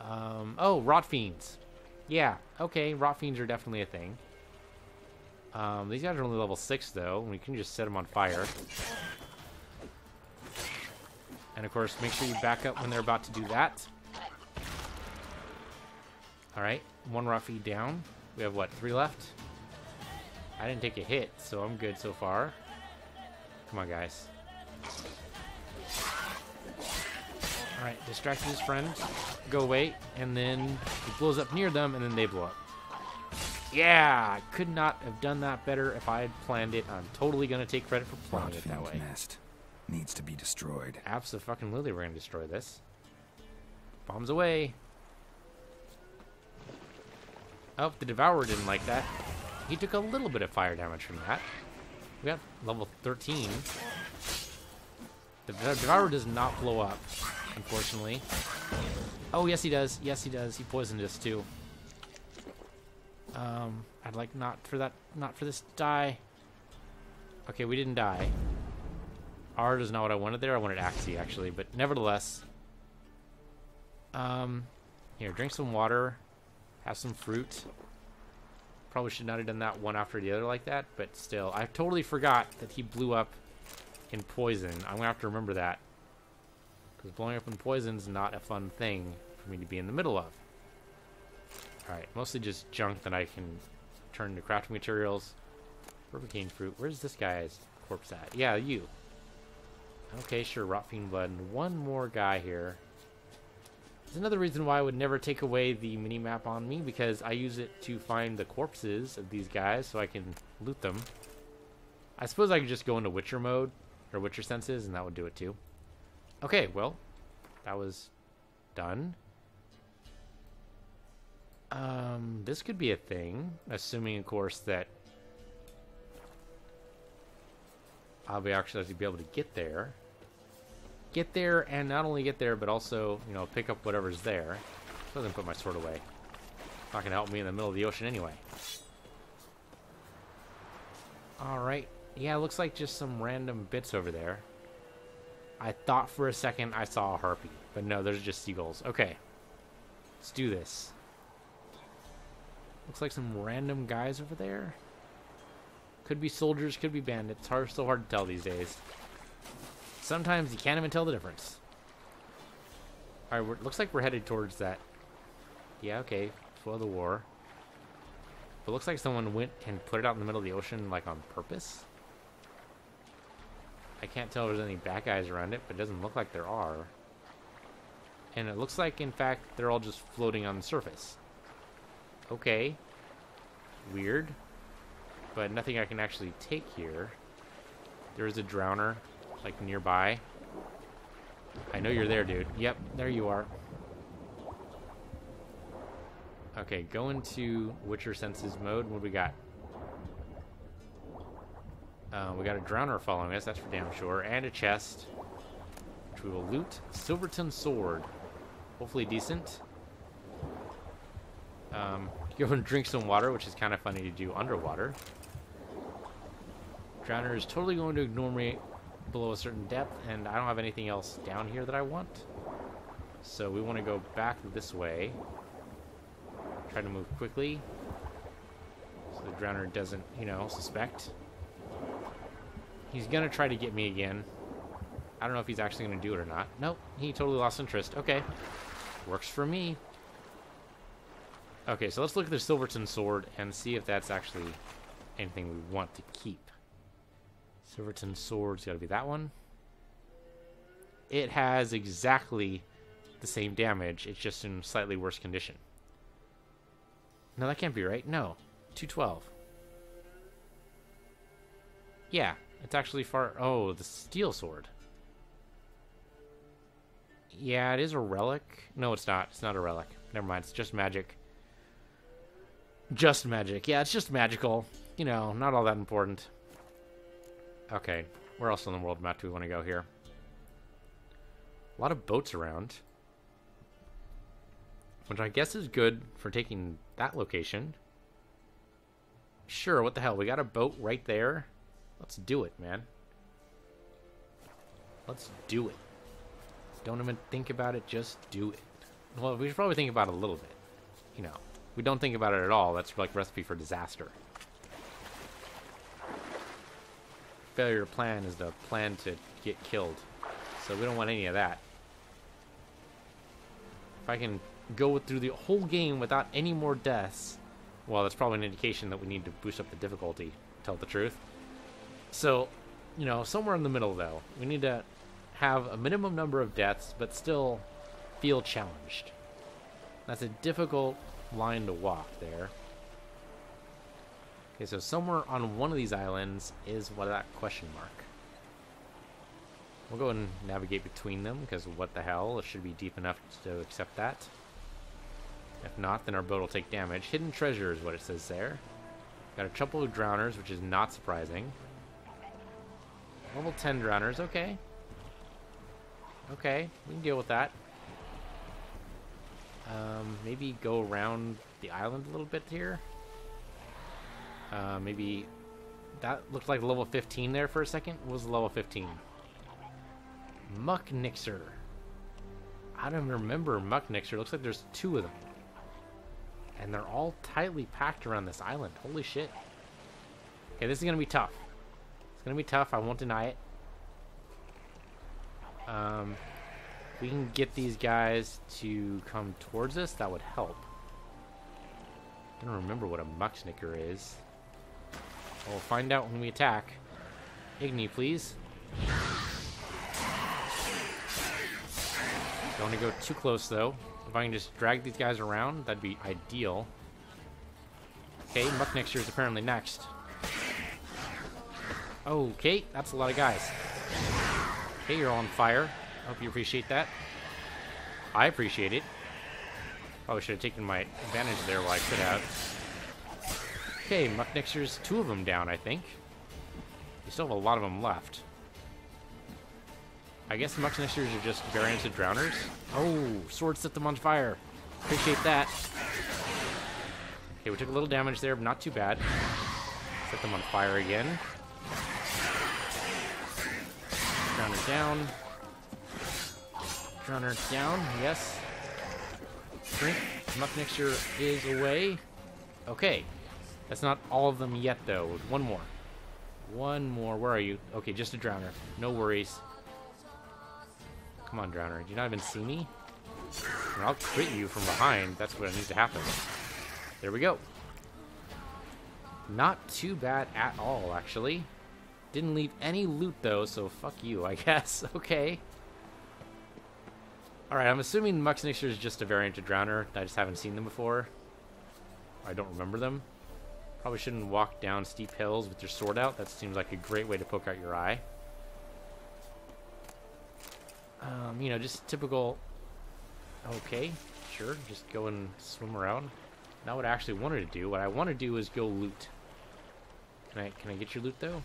Um, oh, rot fiends. Yeah, okay, rot fiends are definitely a thing. Um, these guys are only level 6, though. and We can just set them on fire. And, of course, make sure you back up when they're about to do that. Alright, one feed down. We have, what, three left? I didn't take a hit, so I'm good so far. Come on, guys. Alright, distract his friend. Go away, and then he blows up near them, and then they blow up. Yeah, I could not have done that better if I had planned it. I'm totally gonna take credit for planning it that way. nest needs to be destroyed. Absolutely, we're gonna destroy this. Bombs away. Oh, the Devourer didn't like that. He took a little bit of fire damage from that. We got level 13. The Devourer does not blow up, unfortunately. Oh, yes he does. Yes he does. He poisoned us too. Um, I'd like not for that, not for this to die. Okay, we didn't die. Aard is not what I wanted there. I wanted Axii, actually, but nevertheless. Um, here, drink some water. Have some fruit. Probably should not have done that one after the other like that, but still. I totally forgot that he blew up in poison. I'm going to have to remember that. Because blowing up in poison is not a fun thing for me to be in the middle of. Alright, mostly just junk that I can turn into crafting materials. Berbercane fruit. Where's this guy's corpse at? Yeah, you. Okay, sure, rot fiend blood. And one more guy here. There's another reason why I would never take away the mini-map on me, because I use it to find the corpses of these guys so I can loot them. I suppose I could just go into Witcher mode, or Witcher senses, and that would do it too. Okay, well, that was done. Um, this could be a thing, assuming, of course, that I'll be actually be able to get there. Get there, and not only get there, but also, you know, pick up whatever's there. Doesn't put my sword away. Not gonna help me in the middle of the ocean anyway. Alright. Yeah, looks like just some random bits over there. I thought for a second I saw a harpy, but no, there's just seagulls. Okay. Let's do this. Looks like some random guys over there. Could be soldiers, could be bandits. Hard, so hard to tell these days. Sometimes you can't even tell the difference. All right, looks like we're headed towards that. Yeah, okay, flow the war. But looks like someone went and put it out in the middle of the ocean, like on purpose. I can't tell if there's any bad guys around it, but it doesn't look like there are. And it looks like, in fact, they're all just floating on the surface. Okay. Weird. But nothing I can actually take here. There is a drowner, like, nearby. I know you're there, dude. Yep, there you are. Okay, go into Witcher Senses mode. What do we got? Uh, we got a drowner following us, that's for damn sure. And a chest, which we will loot. Silverton Sword. Hopefully decent. Um, go and drink some water, which is kind of funny to do underwater. Drowner is totally going to ignore me below a certain depth, and I don't have anything else down here that I want. So we want to go back this way. Try to move quickly. So the drowner doesn't, you know, suspect. He's going to try to get me again. I don't know if he's actually going to do it or not. Nope, he totally lost interest. Okay. Works for me. Okay, so let's look at the Silverton sword and see if that's actually anything we want to keep. Silverton sword's got to be that one. It has exactly the same damage. It's just in slightly worse condition. No, that can't be right. No. 212. Yeah, it's actually far... Oh, the steel sword. Yeah, it is a relic. No, it's not. It's not a relic. Never mind. It's just magic. Just magic. Yeah, it's just magical. You know, not all that important. Okay, where else in the world map do we want to go here? A lot of boats around. Which I guess is good for taking that location. Sure, what the hell? We got a boat right there. Let's do it, man. Let's do it. Don't even think about it, just do it. Well, we should probably think about it a little bit. You know, we don't think about it at all. That's like recipe for disaster. Failure plan is the plan to get killed. So we don't want any of that. If I can go through the whole game without any more deaths, well, that's probably an indication that we need to boost up the difficulty, tell the truth. So, you know, somewhere in the middle, though, we need to have a minimum number of deaths, but still feel challenged. That's a difficult line to walk there. Okay, so somewhere on one of these islands is what that question mark. We'll go and navigate between them, because what the hell, it should be deep enough to accept that. If not, then our boat will take damage. Hidden treasure is what it says there. Got a couple of drowners, which is not surprising. Level 10 drowners, okay. Okay, we can deal with that. Um, maybe go around the island a little bit here. Uh, maybe that looked like level 15 there for a second. What was level 15? Mucknixer. I don't remember Mucknixer. Looks like there's two of them. And they're all tightly packed around this island. Holy shit. Okay, this is going to be tough. It's going to be tough. I won't deny it. Um, we can get these guys to come towards us. That would help. I don't remember what a mucknixer is. We'll find out when we attack. Igni, please. Don't want to go too close, though. If I can just drag these guys around, that'd be ideal. Okay, Mucknixer is apparently next. Okay, that's a lot of guys. Okay, you're on fire. Hope you appreciate that. I appreciate it. Probably should have taken my advantage there while I could have. Okay, Mucknixer's two of them down, I think. We still have a lot of them left. I guess Mucknixers are just variants of Drowners. Oh, sword set them on fire. Appreciate that. Okay, we took a little damage there, but not too bad. Set them on fire again. Drowner down. Drowner down, yes. Drink. Mucknixer is away. Okay. That's not all of them yet, though. One more. One more. Where are you? Okay, just a Drowner. No worries. Come on, Drowner. Do you not even see me? And I'll crit you from behind. That's what needs to happen. There we go. Not too bad at all, actually. Didn't leave any loot, though, so fuck you, I guess. okay. Alright, I'm assuming Mucknixer is just a variant of Drowner. I just haven't seen them before. I don't remember them. Probably shouldn't walk down steep hills with your sword out. That seems like a great way to poke out your eye. Um, you know, just typical... Okay, sure, just go and swim around. Not what I actually wanted to do. What I want to do is go loot. Can I, can I get your loot, though?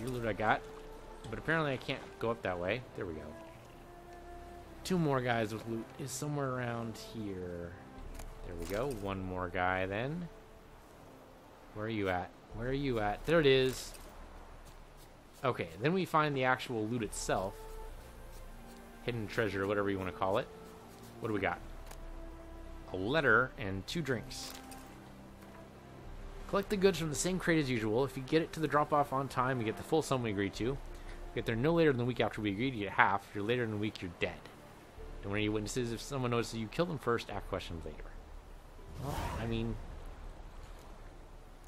Your loot I got. But apparently I can't go up that way. There we go. Two more guys with loot is somewhere around here. There we go. One more guy then. Where are you at? Where are you at? There it is. Okay, then we find the actual loot itself. Hidden treasure, whatever you want to call it. What do we got? A letter and two drinks. Collect the goods from the same crate as usual. If you get it to the drop-off on time, you get the full sum we agreed to. Get there no later than the week after we agreed, you get half. If you're later than the week, you're dead. Don't worry, witnesses. If someone notices you kill them first, ask questions later. Well, I mean...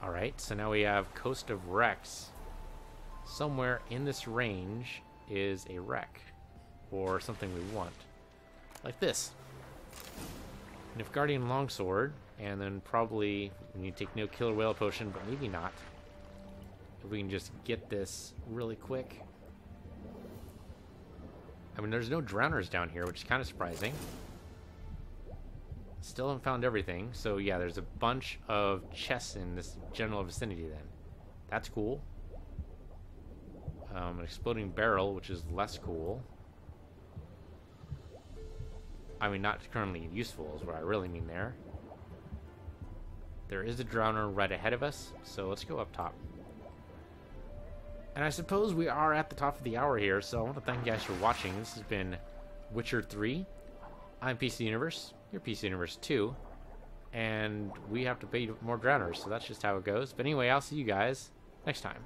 Alright, so now we have Coast of Wrecks. Somewhere in this range is a wreck. Or something we want. Like this. And Nilfgaardian Longsword, and then probably we need to take no killer whale potion, but maybe not. If we can just get this really quick. I mean, there's no drowners down here, which is kind of surprising. Still haven't found everything. So yeah, there's a bunch of chests in this general vicinity then. That's cool. Um, an exploding barrel, which is less cool. I mean, not currently useful is what I really mean there. There is a drowner right ahead of us, so let's go up top. And I suppose we are at the top of the hour here, so I want to thank you guys for watching. This has been Witcher 3. I'm PC Universe. You're PC Universe 2. And we have to pay more drowners, so that's just how it goes. But anyway, I'll see you guys next time.